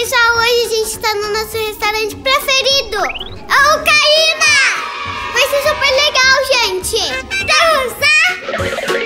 pessoal, hoje a gente tá no nosso restaurante preferido, o Caína! Vai ser super legal, gente! Vamos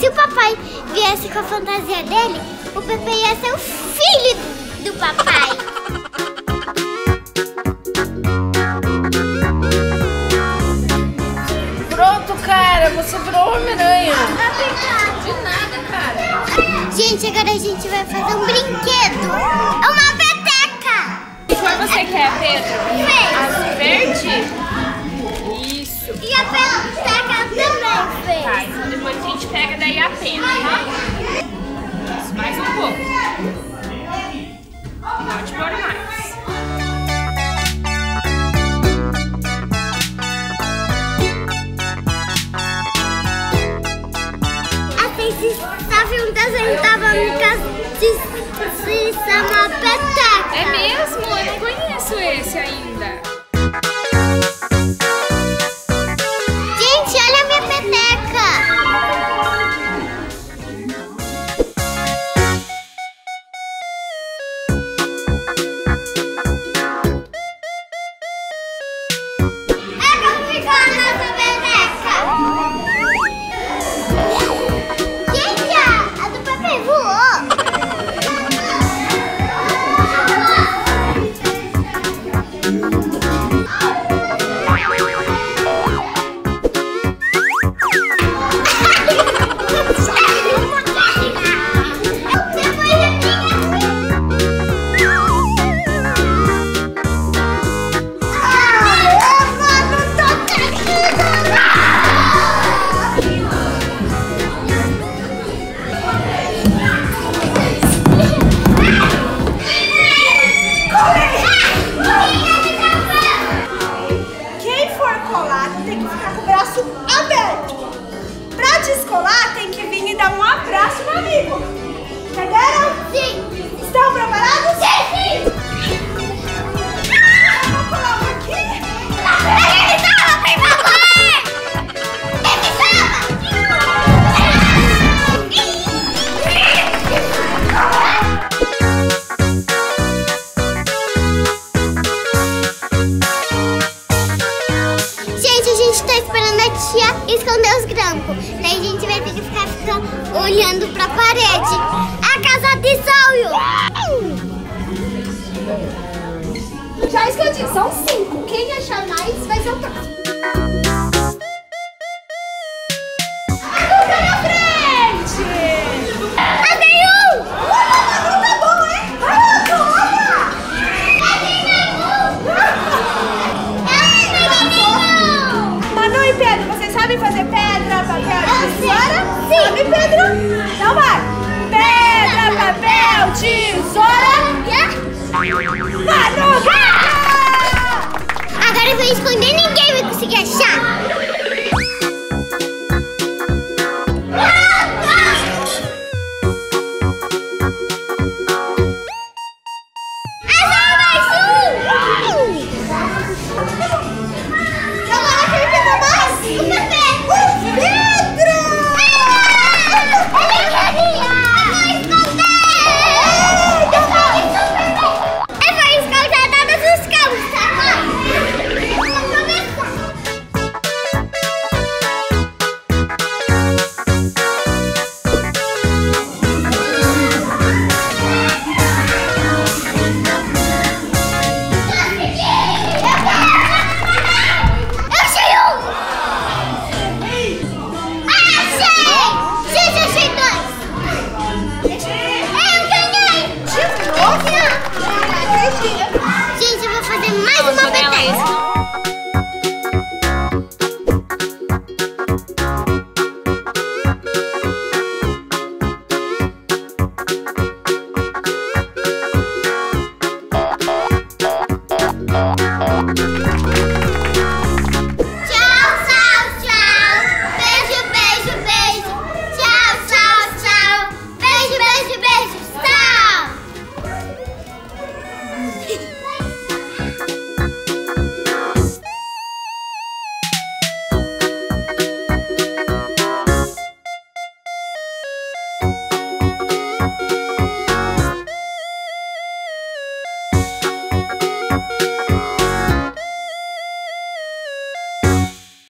se o papai viesse com a fantasia dele, o Pepe ia ser o filho Gente, agora a gente vai fazer um brinquedo. É uma peteca. Que cor você quer, Pedro? Verde. Azul verde? Isso. E a peteca também Tá, fez. então depois a gente pega daí a pena, tá? Isso, mais um pouco. Tia esconder os grampos. Daí a gente vai ter que ficar, ficar olhando pra parede. A casa de sonho! Já escondi, são cinco. Quem achar mais vai ser o. Manu, ganha! Agora eu vou esconder, ninguém vai conseguir achar.